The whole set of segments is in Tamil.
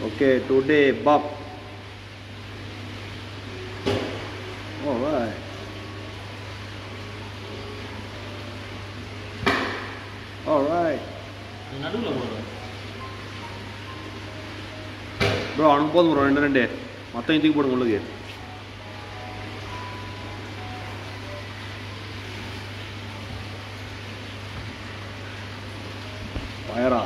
Okay, today Bob. Alright. Alright. நடுவில் போடுறேன் ப்ரோ அவனுக்கு போதும் ப்ரோ ரெண்டு ரெண்டு மொத்தம் தூக்கி போடுங்க உங்களுக்கு பயரா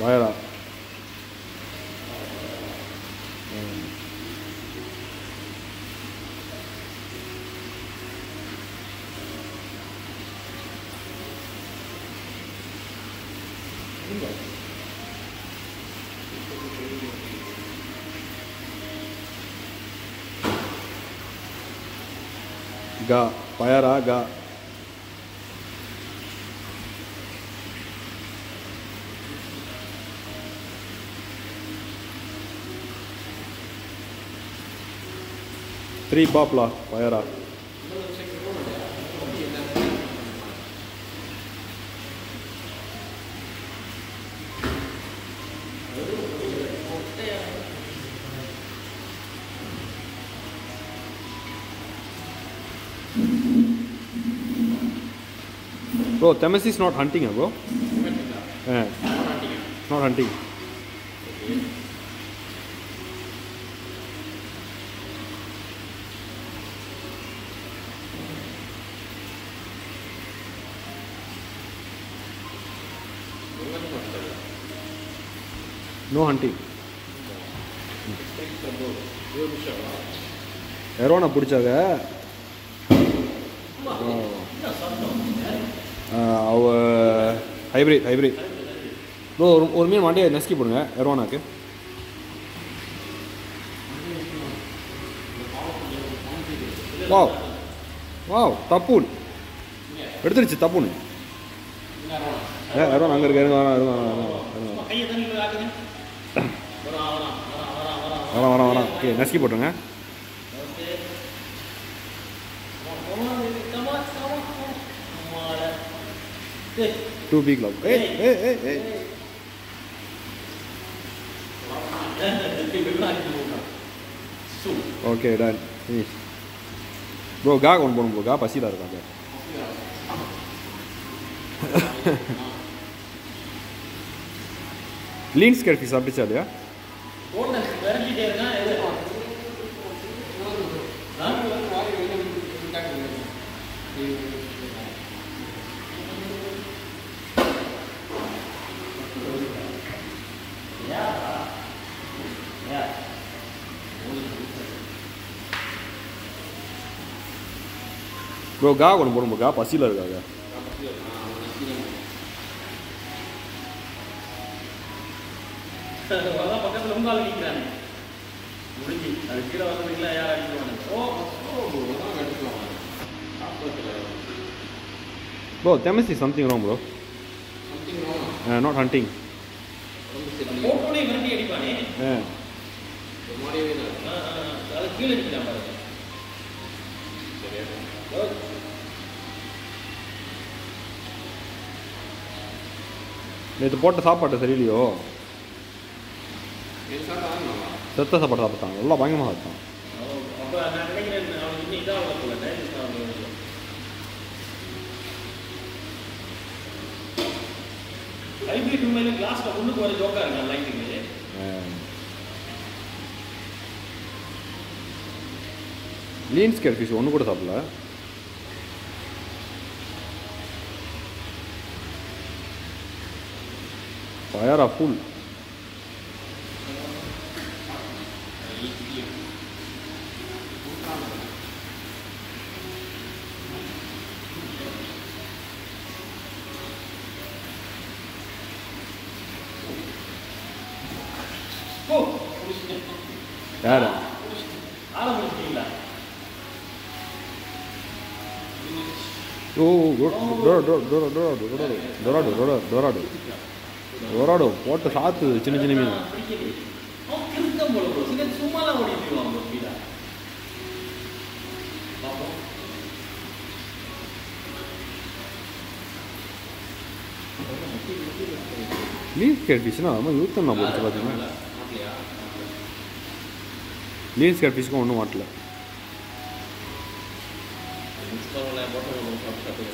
Vai lá. Ga, Paiará, Ga. 3 bobla pa je. Bro, Temes is not hunting, bro. Yeah. Not hunting. Eh. Not hunting. Okay. No hunting. எரோனா பிடிச்சாக அவ ஹைப்ரிட் ஹைப்ரிட் ப்ரோ ஒரு ஒரு மீன் வண்டியை நசுக்கி போடுங்க எரோனாக்கு வாவ் வாவ் தப்பூன். எடுத்துருச்சு தப்பூன். ஏ எரோனா அங்கே இருக்கு இருங்க வரேன் இருங்க வரேன் இருங்க கையை தண்ணி ஆக்குங்க வரான் வரான் வரான் வரான் வரான் வரேன் வரேன் வரேன் ஓகே நசுக்கி போட்டுருங்க ஓகே கமா கமா கமால டேய் டூ பிக் லவ் ஏ ஏ ஏ ஏ ஓகே டன் ஃபினிஷ் ப்ரோ கா கொண்டு போகணும் ப்ரோ கா பசியில் இருக்காங்க லீன்ஸ் கேட்ஃபி சாப்பிட்டுச்சா இல்லையா ப்ரோ கா கொண்டு போகணும் கா பசியில் இருக்காங்க அதான் பக்கத்துல ரொம்ப ஆள் முடிஞ்சு. அது கீழே வர்றதுக்குள்ள யார் அடிக்கிறானு oh bro தெமஸ் is something wrong bro not hunting போட்டோனே விரட்டி அடிப்பானே. ஆ ஆ, ஆ, ஆ. அது கீழே நிற்கிறான் பாருங்க ஓ, நேற்று போட்ட சாப்பாடு சரியில்லையோ? செத்த சாப்பாடு சாப்பிட்டான் எல்லாம் பயங்கரமாக ஆகல ஹைபிரிட் உண்மையில கிளாஸ்ல வர ஜோக்கா லைட்டிங் ஒன்று கூட சாப்பிடல ஃபயரா ஃபுல் ஓ யார் ஆரம்பிச்சிட்டீங்களா ஓ Dorado Dorado Dorado Dorado Dorado Dorado டொராடோ போட்ட சாத்து சின்ன சின்ன மீன் லீவ் கேட்டுச்சுன்னா நம்ம யூத்தன் நான் போட்டு பார்த்தீங்கன்னா இருக்கான் bro speed ஆ. பாப்போம். லீன்ஸ் கேட் ஃபிஷ்னா ரொம்ப யூத்தம் நான் போச்சு பார்த்தீங்கன்னா மாட்டலையா? லீன்ஸ் கேட் பீஸ்க்கும் ஒன்றும் மாட்டல முஸ்தரோல போட்டு சாப்பிட்டு